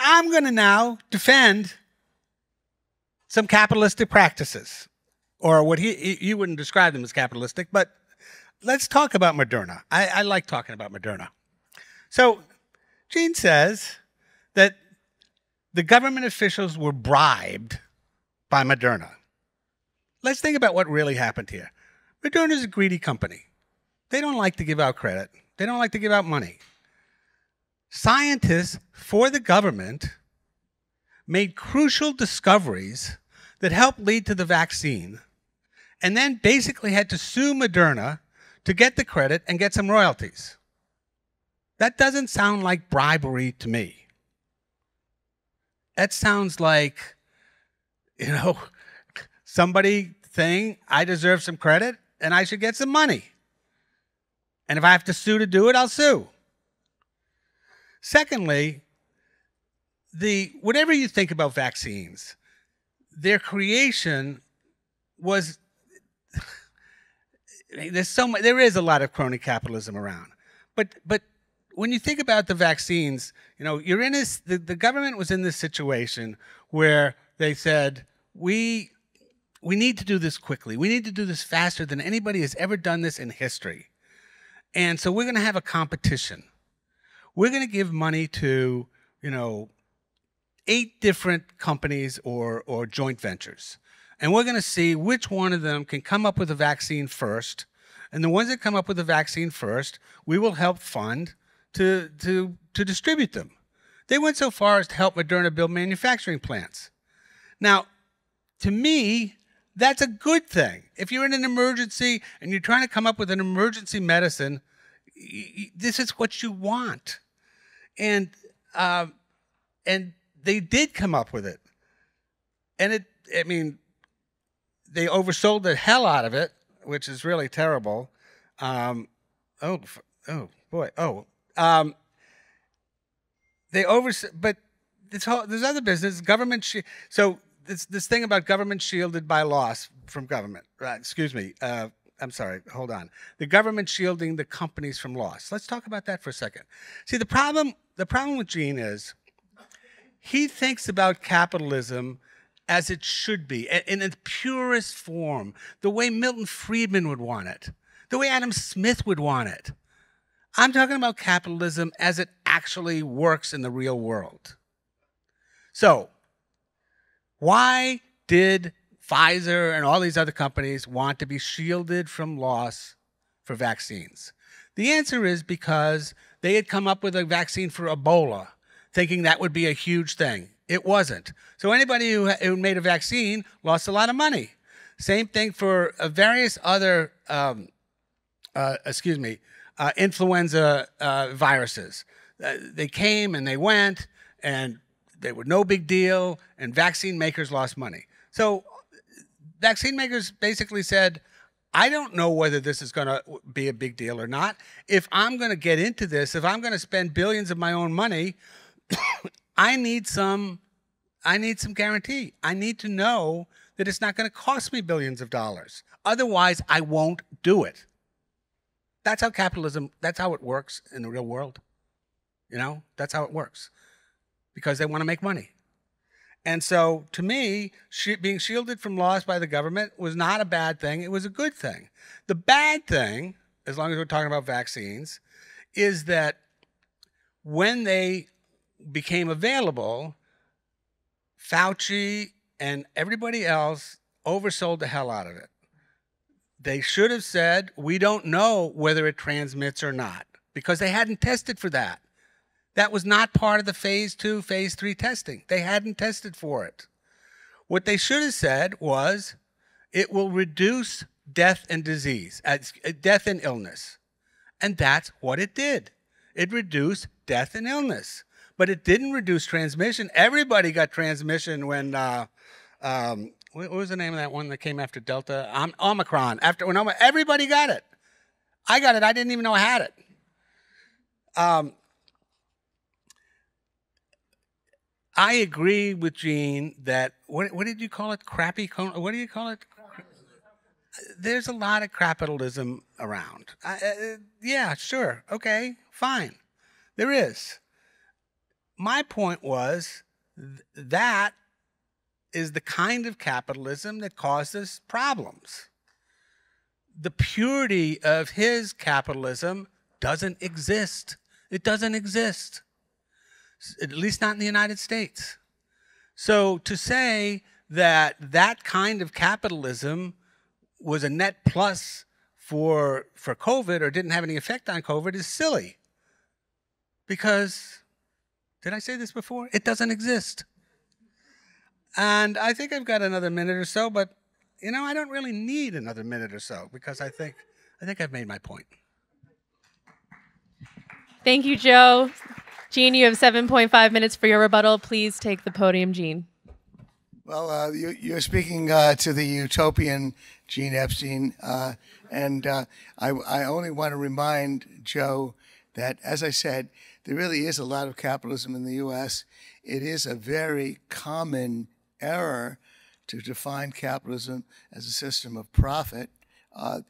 I'm going to now defend some capitalistic practices, or what he you wouldn't describe them as capitalistic, but let's talk about Moderna. I, I like talking about Moderna. So, Gene says that the government officials were bribed by Moderna. Let's think about what really happened here. Moderna is a greedy company. They don't like to give out credit. They don't like to give out money. Scientists for the government made crucial discoveries that helped lead to the vaccine and then basically had to sue Moderna to get the credit and get some royalties. That doesn't sound like bribery to me. That sounds like, you know, somebody saying, I deserve some credit and I should get some money. And if I have to sue to do it, I'll sue. Secondly, the whatever you think about vaccines, their creation was there's so much there is a lot of crony capitalism around. But but when you think about the vaccines, you know, you're in this the, the government was in this situation where they said, we we need to do this quickly. We need to do this faster than anybody has ever done this in history. And so we're going to have a competition. We're going to give money to, you know, eight different companies or, or joint ventures. And we're going to see which one of them can come up with a vaccine first. And the ones that come up with a vaccine first, we will help fund to, to, to distribute them. They went so far as to help Moderna build manufacturing plants. Now, to me, that's a good thing. If you're in an emergency and you're trying to come up with an emergency medicine, this is what you want. And uh, and they did come up with it. And it, I mean, they oversold the hell out of it, which is really terrible. Um, oh, oh boy, oh, um, they over, but this whole there's other business government. So this this thing about government shielded by loss from government. Right? Excuse me. Uh, I'm sorry. Hold on. The government shielding the companies from loss. Let's talk about that for a second. See, the problem the problem with Gene is he thinks about capitalism as it should be, in its purest form, the way Milton Friedman would want it, the way Adam Smith would want it. I'm talking about capitalism as it actually works in the real world. So, why did Pfizer and all these other companies want to be shielded from loss for vaccines? The answer is because they had come up with a vaccine for Ebola, thinking that would be a huge thing. It wasn't. So anybody who, who made a vaccine lost a lot of money. Same thing for uh, various other, um, uh, excuse me, uh, influenza uh, viruses. Uh, they came and they went, and they were no big deal, and vaccine makers lost money. So, vaccine makers basically said, I don't know whether this is going to be a big deal or not. If I'm going to get into this, if I'm going to spend billions of my own money, I need some I need some guarantee. I need to know that it's not going to cost me billions of dollars. Otherwise, I won't do it. That's how capitalism, that's how it works in the real world. You know, that's how it works because they want to make money. And so, to me, being shielded from loss by the government was not a bad thing. It was a good thing. The bad thing, as long as we're talking about vaccines, is that when they became available, Fauci and everybody else oversold the hell out of it. They should have said, we don't know whether it transmits or not, because they hadn't tested for that. That was not part of the phase two, phase three testing. They hadn't tested for it. What they should have said was it will reduce death and disease, uh, death and illness. And that's what it did. It reduced death and illness, but it didn't reduce transmission. Everybody got transmission when, uh, um, what was the name of that one that came after Delta? Um, Omicron. After when everybody got it. I got it. I didn't even know I had it. Um, I agree with Gene that what what did you call it? Crappy. What do you call it? There's a lot of capitalism around. uh, yeah, sure. Okay, fine. There is. my point was th- that is the kind of capitalism that causes problems. The purity of his capitalism doesn't exist. It doesn't exist, at least not in the United States. So to say that that kind of capitalism was a net plus for for COVID or didn't have any effect on COVID is silly. Because did I say this before? It doesn't exist. And I think I've got another minute or so, but you know, I don't really need another minute or so because I think I think I've made my point. Thank you, Joe. Gene, you have 7.5 minutes for your rebuttal. Please take the podium, Gene. Well, uh, you, are speaking uh, to the utopian Gene Epstein, uh, and uh, I, I only want to remind Joe that, as I said, there really is a lot of capitalism in the U.S. It is a very common error to define capitalism as a system of profit. Uh,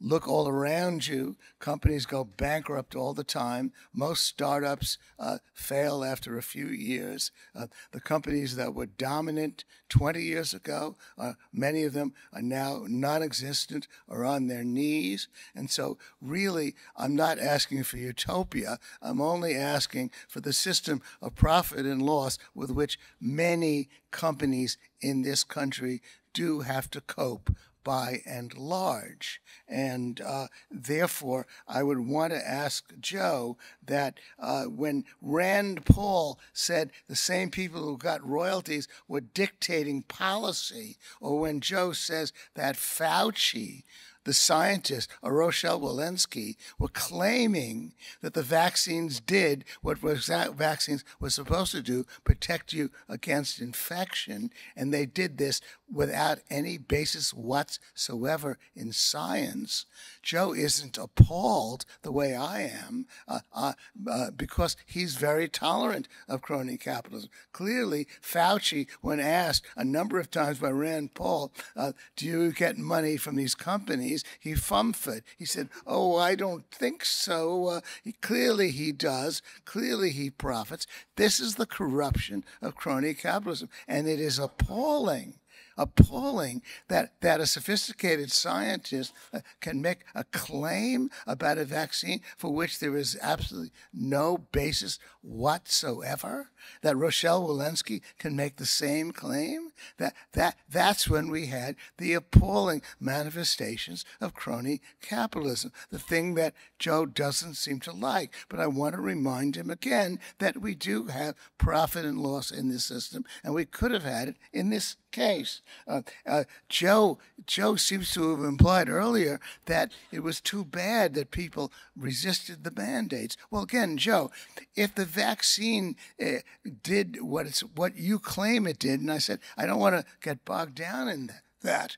look all around you. Companies go bankrupt all the time. Most startups uh, fail after a few years. Uh, the companies that were dominant 20 years ago, uh, many of them are now non existent or on their knees. And so, really, I'm not asking for utopia. I'm only asking for the system of profit and loss with which many companies in this country do have to cope by and large. And uh, therefore, I would want to ask Joe that uh, when Rand Paul said the same people who got royalties were dictating policy, or when Joe says that Fauci the scientists, Rochelle Walensky, were claiming that the vaccines did what vaccines were supposed to do protect you against infection. And they did this without any basis whatsoever in science. Joe isn't appalled the way I am uh, uh, uh, because he's very tolerant of crony capitalism. Clearly, Fauci, when asked a number of times by Rand Paul, uh, do you get money from these companies? he fumfed. He said, Oh, I don't think so. Uh, he, clearly he does. Clearly he profits. This is the corruption of crony capitalism. And it is appalling appalling that, that a sophisticated scientist uh, can make a claim about a vaccine for which there is absolutely no basis whatsoever. That Rochelle Walensky can make the same claim. That, that, that's when we had the appalling manifestations of crony capitalism, the thing that Joe doesn't seem to like. But I want to remind him again that we do have profit and loss in this system, and we could have had it in this case. Uh, uh, Joe Joe seems to have implied earlier that it was too bad that people resisted the mandates. Well, again, Joe, if the vaccine uh, did what it's what you claim it did, and I said I don't want to get bogged down in that,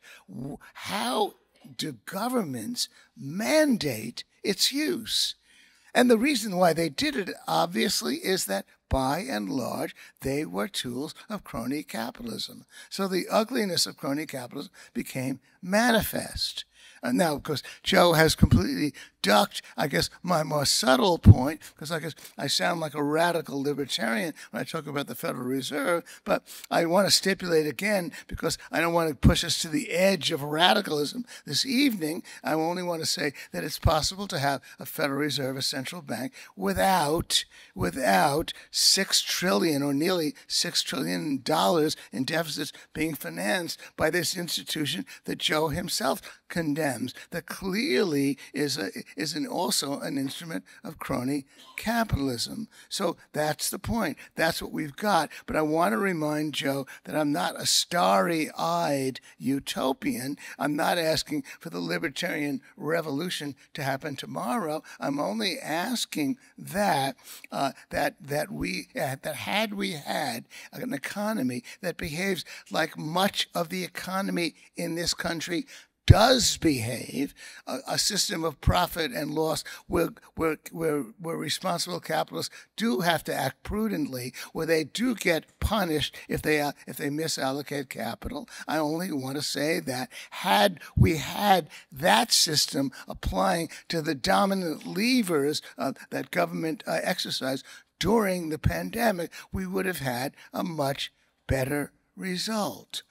how do governments mandate its use? And the reason why they did it, obviously, is that by and large, they were tools of crony capitalism. So the ugliness of crony capitalism became manifest. Uh, now, of course, Joe has completely ducked, I guess, my more subtle point, because I guess I sound like a radical libertarian when I talk about the Federal Reserve, but I want to stipulate again, because I don't want to push us to the edge of radicalism this evening. I only want to say that it's possible to have a Federal Reserve, a central bank, without, without six trillion or nearly six trillion dollars in deficits being financed by this institution that Joe himself condemns, that clearly is a, is an, also an instrument of crony capitalism. So that's the point. That's what we've got. But I want to remind Joe that I'm not a starry eyed utopian. I'm not asking for the libertarian revolution to happen tomorrow. I'm only asking that, uh, that, that, we, uh, that had we had an economy that behaves like much of the economy in this country does behave, a, a, system of profit and loss where, where, where, where responsible capitalists do have to act prudently, where they do get punished if they, uh, if they misallocate capital. I only want to say that had we had that system applying to the dominant levers uh, that government uh, exercise, during the pandemic, we would have had a much better result.